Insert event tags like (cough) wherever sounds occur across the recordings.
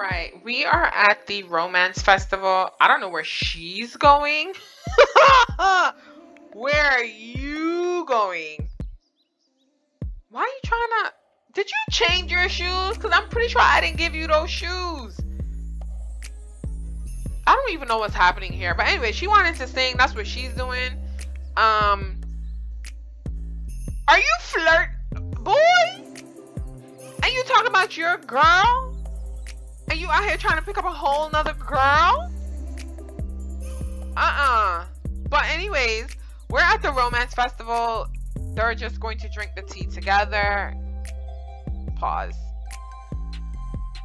right, we are at the romance festival. I don't know where she's going. (laughs) where are you going? Why are you trying to? Did you change your shoes? Because I'm pretty sure I didn't give you those shoes. I don't even know what's happening here. But anyway, she wanted to sing. That's what she's doing. Um, are you flirt, boy? And you talking about your girl? And you out here trying to pick up a whole nother girl? Uh-uh. But anyways, we're at the romance festival. They're just going to drink the tea together. Pause.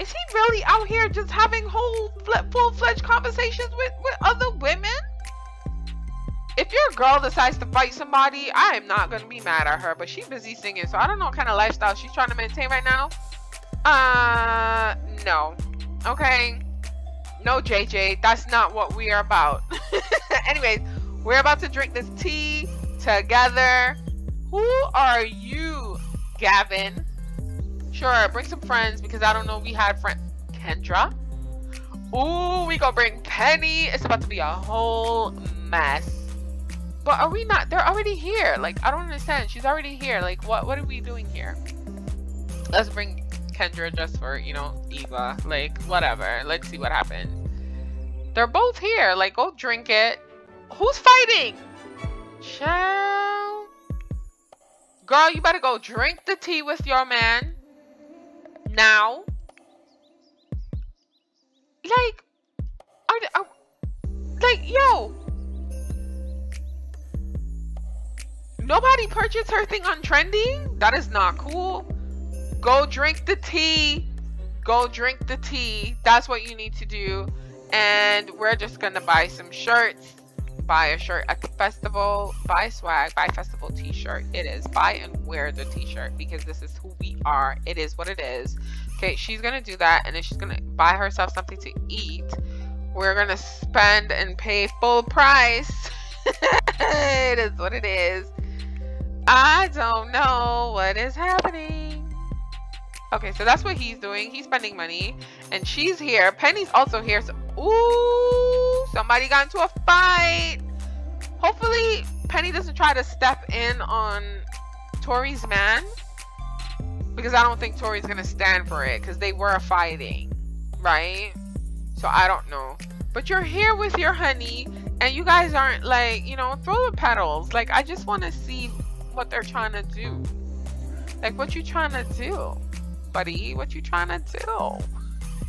Is he really out here just having whole full-fledged conversations with, with other women? If your girl decides to fight somebody, I am not going to be mad at her. But she's busy singing, so I don't know what kind of lifestyle she's trying to maintain right now. Uh, no. Okay. No, JJ, that's not what we are about. (laughs) Anyways, we're about to drink this tea together. Who are you, Gavin? Sure, bring some friends because I don't know we had friend Kendra. Ooh, we gonna bring Penny. It's about to be a whole mess. But are we not? They're already here. Like I don't understand. She's already here. Like what? What are we doing here? Let's bring Kendra just for you know Eva. Like whatever. Let's see what happens. They're both here. Like go drink it. Who's fighting? Child. Girl, you better go drink the tea with your man now. Like, are, are like yo. Nobody purchased her thing on Trendi. That is not cool. Go drink the tea. Go drink the tea. That's what you need to do. And we're just gonna buy some shirts buy a shirt at the festival, buy swag, buy festival t-shirt. It is buy and wear the t-shirt because this is who we are. It is what it is. Okay, she's gonna do that and then she's gonna buy herself something to eat. We're gonna spend and pay full price. (laughs) it is what it is. I don't know what is happening. Okay, so that's what he's doing. He's spending money. And she's here. Penny's also here. So, ooh, somebody got into a fight. Hopefully, Penny doesn't try to step in on Tori's man. Because I don't think Tori's going to stand for it. Because they were fighting. Right? So I don't know. But you're here with your honey. And you guys aren't like, you know, throw the petals. Like, I just want to see what they're trying to do. Like, what you trying to do? Buddy. What you trying to do?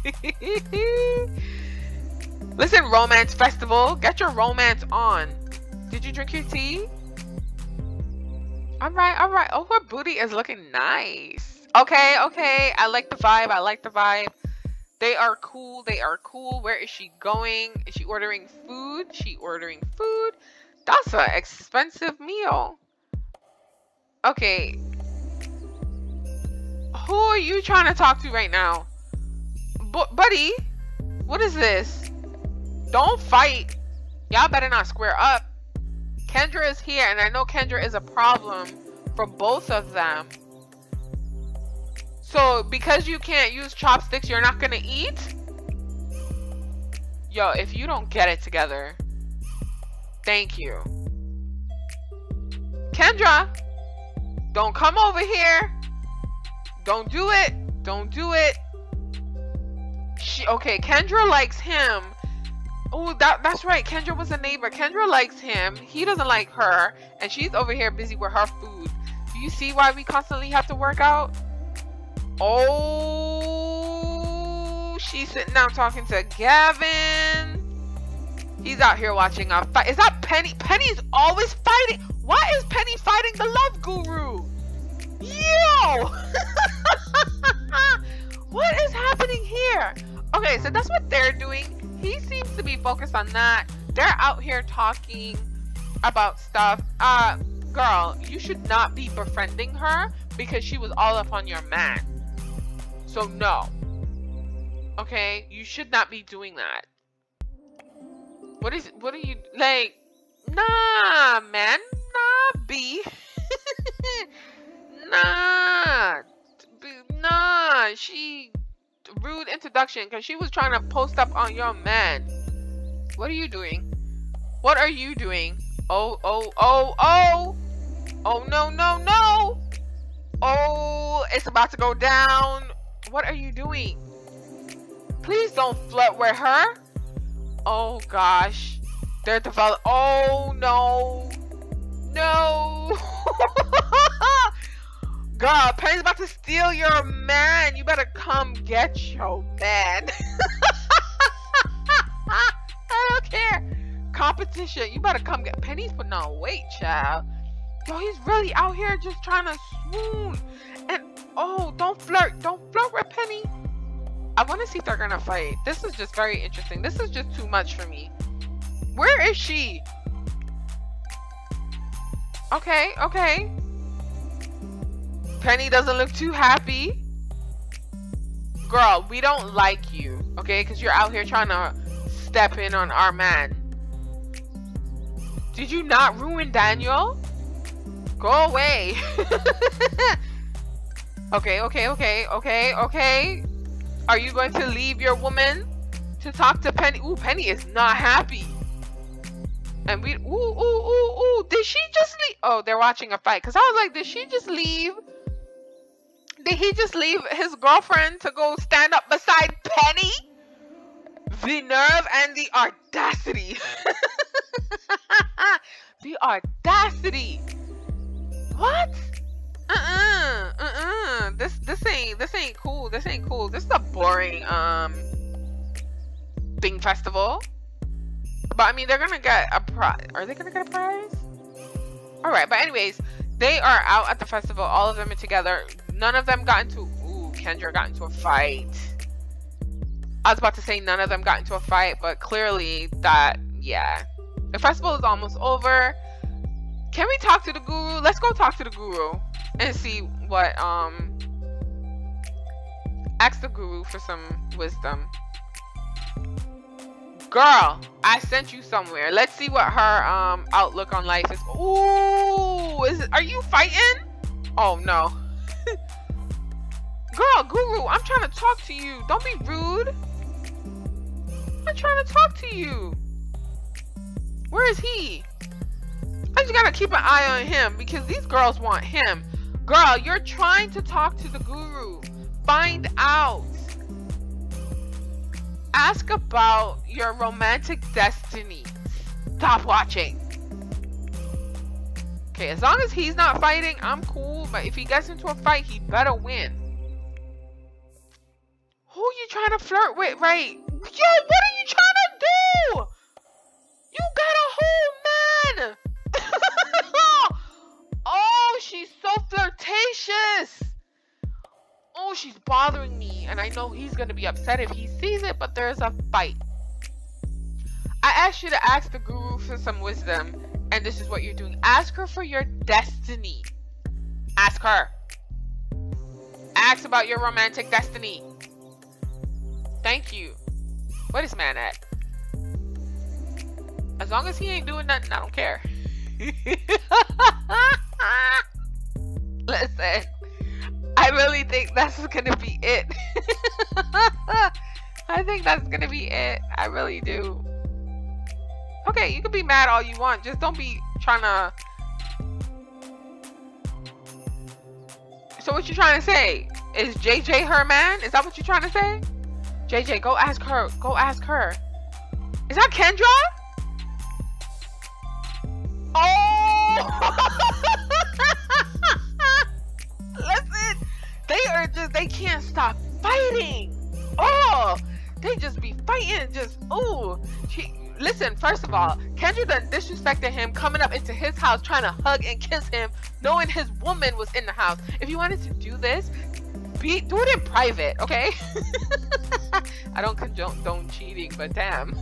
(laughs) Listen, romance festival, get your romance on. Did you drink your tea? All right, all right. Oh, her booty is looking nice. Okay, okay. I like the vibe. I like the vibe. They are cool. They are cool. Where is she going? Is she ordering food? She ordering food? That's an expensive meal. Okay, are you trying to talk to right now? B buddy, what is this? Don't fight. Y'all better not square up. Kendra is here, and I know Kendra is a problem for both of them. So, because you can't use chopsticks, you're not gonna eat? Yo, if you don't get it together, thank you. Kendra, don't come over here. Don't do it. Don't do it. She okay, Kendra likes him. Oh, that that's right. Kendra was a neighbor. Kendra likes him. He doesn't like her, and she's over here busy with her food. Do you see why we constantly have to work out? Oh, she's sitting down talking to Gavin. He's out here watching a fight. Is that Penny? Penny's always fighting. Why is Penny fighting the love guru? Yo! (laughs) what is happening here? Okay, so that's what they're doing. He seems to be focused on that. They're out here talking about stuff. Uh, girl, you should not be befriending her because she was all up on your man. So no. Okay, you should not be doing that. What is what are you like? Nah, man. Nah, B. (laughs) nah, nah, she, rude introduction because she was trying to post up on your man. What are you doing? What are you doing? Oh, oh, oh, oh! Oh, no, no, no! Oh, it's about to go down. What are you doing? Please don't flirt with her. Oh, gosh. They're developing. Oh, no. No. God, Penny's about to steal your man. You better come get your man. (laughs) I don't care. Competition. You better come get. Penny's putting on weight, child. Yo, he's really out here just trying to swoon. And oh, don't flirt. Don't flirt with Penny. I want to see if they're gonna fight. This is just very interesting. This is just too much for me. Where is she? Okay, okay. Penny doesn't look too happy. Girl, we don't like you, okay? Because you're out here trying to step in on our man. Did you not ruin Daniel? Go away. (laughs) okay, okay, okay, okay, okay. Are you going to leave your woman to talk to Penny? Ooh, Penny is not happy. And we, ooh, ooh, ooh, ooh. Did she just leave? Oh, they're watching a fight. Because I was like, did she just leave? Did he just leave his girlfriend to go stand up beside Penny? The nerve and the audacity. (laughs) the audacity. What? Uh-uh. Uh-uh. This this ain't this ain't cool. This ain't cool. This is a boring um thing festival. But I mean they're gonna get a prize. Are they gonna get a prize? Alright, but anyways, they are out at the festival. All of them are together. None of them got into ooh, Kendra got into a fight. I was about to say none of them got into a fight, but clearly that yeah. The festival is almost over. Can we talk to the guru? Let's go talk to the guru and see what um ask the guru for some wisdom. Girl, I sent you somewhere. Let's see what her um outlook on life is. Ooh, is are you fighting? Oh no. (laughs) Girl, Guru, I'm trying to talk to you. Don't be rude. I'm trying to talk to you. Where is he? I just gotta keep an eye on him because these girls want him. Girl, you're trying to talk to the guru. Find out. Ask about your romantic destiny. Stop watching. Okay, as long as he's not fighting, I'm cool. But if he gets into a fight, he better win. Who you trying to flirt with, right? Yo, what are you trying to do? You got a whole man. (laughs) oh, she's so flirtatious. Oh, she's bothering me. And I know he's going to be upset if he sees it, but there's a fight. I asked you to ask the guru for some wisdom, and this is what you're doing. Ask her for your destiny. Ask her. Ask about your romantic destiny. Thank you. What is man at? As long as he ain't doing nothing, I don't care. (laughs) Listen, I really think that's gonna be it. (laughs) I think that's gonna be it. I really do. Okay, you can be mad all you want. Just don't be trying to. So what you trying to say? Is JJ her man? Is that what you're trying to say? JJ, go ask her. Go ask her. Is that Kendra? Oh! (laughs) Listen, they are just, they can't stop fighting. Oh, they just be fighting. Just, oh. She, listen, first of all, Kendra done disrespected him coming up into his house trying to hug and kiss him, knowing his woman was in the house. If you wanted to do this, be do it in private, okay? (laughs) I don't condone cheating, but damn. (laughs)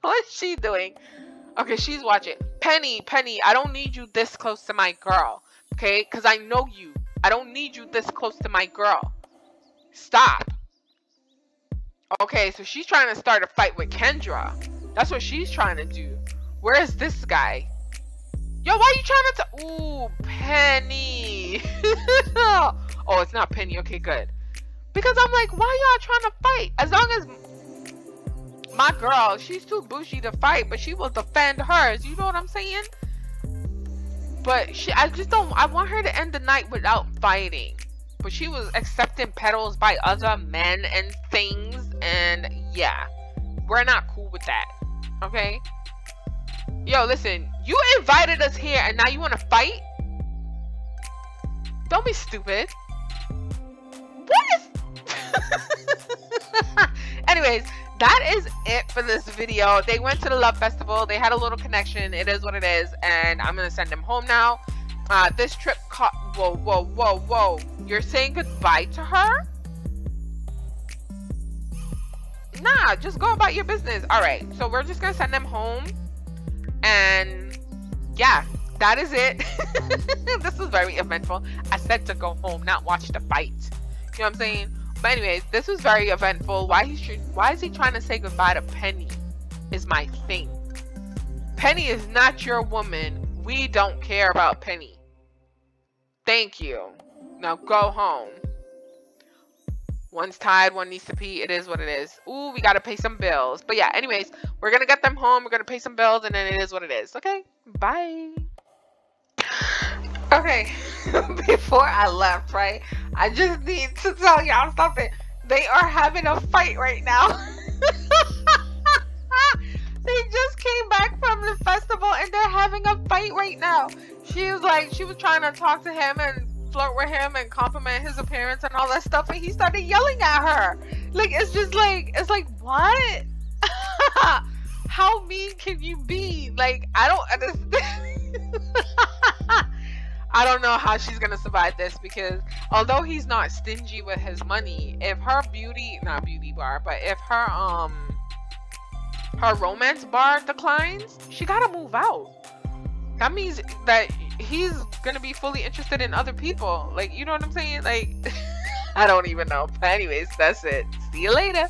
what is she doing? Okay, she's watching. Penny, Penny, I don't need you this close to my girl, okay? Because I know you. I don't need you this close to my girl. Stop. Okay, so she's trying to start a fight with Kendra. That's what she's trying to do. Where is this guy? Yo, why are you trying to? Ooh, Penny. (laughs) Oh, it's not Penny. Okay, good. Because I'm like, why y'all trying to fight? As long as my girl, she's too bougie to fight, but she will defend hers. You know what I'm saying? But she, I just don't. I want her to end the night without fighting. But she was accepting petals by other men and things, and yeah, we're not cool with that. Okay. Yo, listen. You invited us here, and now you want to fight? Don't be stupid. What is... (laughs) Anyways, that is it for this video. They went to the Love Festival. They had a little connection. It is what it is. And I'm going to send them home now. Uh, this trip caught... Whoa, whoa, whoa, whoa. You're saying goodbye to her? Nah, just go about your business. All right. So we're just going to send them home. And yeah, that is it. (laughs) this was very eventful. I said to go home, not watch the fight. You know what I'm saying? But anyways, this was very eventful. Why he should why is he trying to say goodbye to Penny? Is my thing. Penny is not your woman. We don't care about Penny. Thank you. Now go home. One's tied, one needs to pee. It is what it is. Ooh, we gotta pay some bills. But yeah, anyways, we're gonna get them home. We're gonna pay some bills, and then it is what it is. Okay, bye. Okay, (laughs) before I left, right, I just need to tell y'all something. They are having a fight right now. (laughs) they just came back from the festival and they're having a fight right now. She was like, she was trying to talk to him and flirt with him and compliment his appearance and all that stuff, and he started yelling at her. Like, it's just like, it's like, what? (laughs) How mean can you be? Like, I don't understand. (laughs) I don't know how she's gonna survive this because although he's not stingy with his money, if her beauty not beauty bar, but if her um her romance bar declines, she gotta move out. That means that he's gonna be fully interested in other people. Like, you know what I'm saying? Like (laughs) I don't even know. But anyways, that's it. See you later.